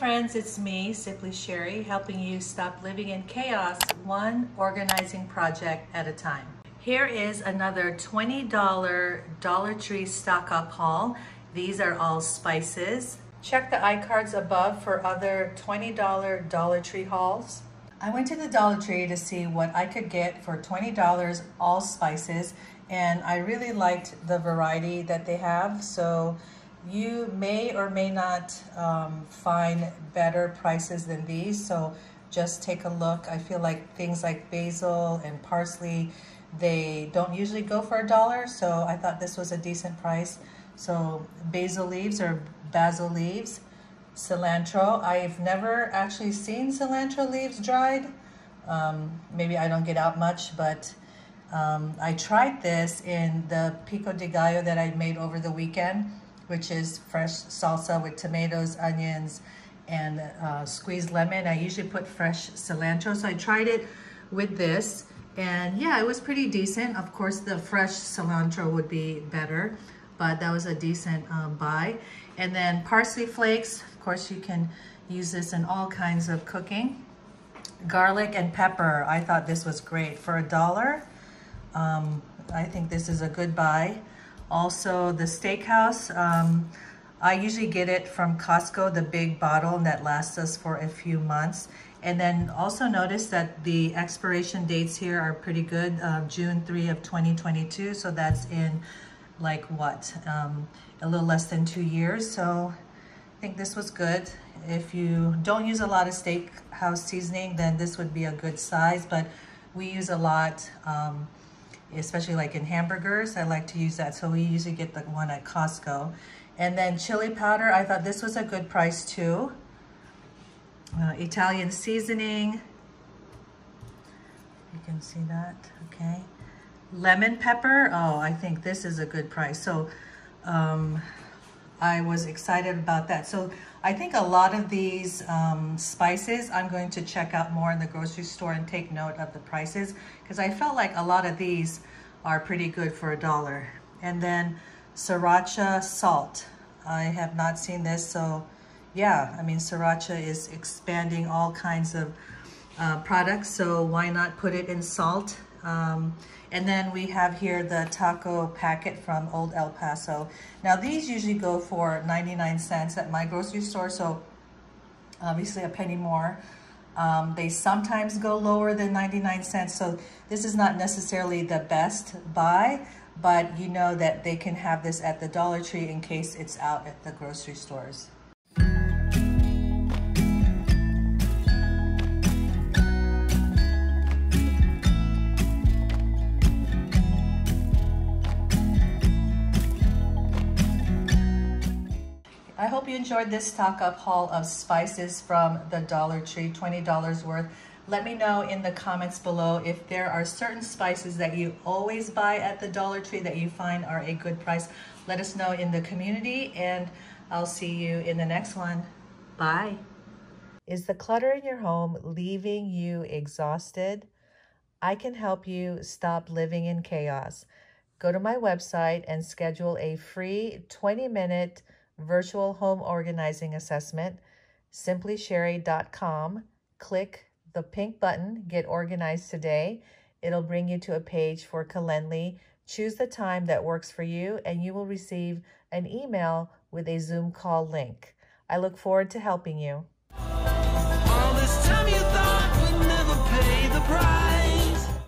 friends, it's me, Simply Cherie, helping you stop living in chaos one organizing project at a time. Here is another $20 Dollar Tree stock up haul. These are all spices. Check the iCards above for other $20 Dollar Tree hauls. I went to the Dollar Tree to see what I could get for $20 all spices and I really liked the variety that they have. So you may or may not um, find better prices than these. So just take a look. I feel like things like basil and parsley, they don't usually go for a dollar. So I thought this was a decent price. So basil leaves or basil leaves, cilantro. I've never actually seen cilantro leaves dried. Um, maybe I don't get out much, but um, I tried this in the pico de gallo that I made over the weekend which is fresh salsa with tomatoes, onions, and uh, squeezed lemon. I usually put fresh cilantro, so I tried it with this. And yeah, it was pretty decent. Of course, the fresh cilantro would be better, but that was a decent um, buy. And then parsley flakes, of course, you can use this in all kinds of cooking. Garlic and pepper, I thought this was great. For a dollar, um, I think this is a good buy. Also the steakhouse, um, I usually get it from Costco, the big bottle and that lasts us for a few months. And then also notice that the expiration dates here are pretty good, uh, June 3 of 2022. So that's in like what, um, a little less than two years. So I think this was good. If you don't use a lot of steakhouse seasoning, then this would be a good size, but we use a lot um, especially like in hamburgers. I like to use that. So we usually get the one at Costco. And then chili powder, I thought this was a good price too. Uh, Italian seasoning. You can see that, okay. Lemon pepper, oh, I think this is a good price. So um, I was excited about that. So I think a lot of these um, spices, I'm going to check out more in the grocery store and take note of the prices because I felt like a lot of these are pretty good for a dollar. And then sriracha salt. I have not seen this, so yeah, I mean, sriracha is expanding all kinds of uh, products, so why not put it in salt? Um, and then we have here the taco packet from Old El Paso. Now these usually go for 99 cents at my grocery store, so obviously a penny more. Um, they sometimes go lower than 99 cents, so this is not necessarily the best buy, but you know that they can have this at the Dollar Tree in case it's out at the grocery stores. I hope you enjoyed this stock up haul of spices from the Dollar Tree, $20 worth. Let me know in the comments below if there are certain spices that you always buy at the Dollar Tree that you find are a good price. Let us know in the community and I'll see you in the next one. Bye. Is the clutter in your home leaving you exhausted? I can help you stop living in chaos. Go to my website and schedule a free 20 minute virtual home organizing assessment, simplycherie.com. Click the pink button, Get Organized Today. It'll bring you to a page for Calendly. Choose the time that works for you, and you will receive an email with a Zoom call link. I look forward to helping you.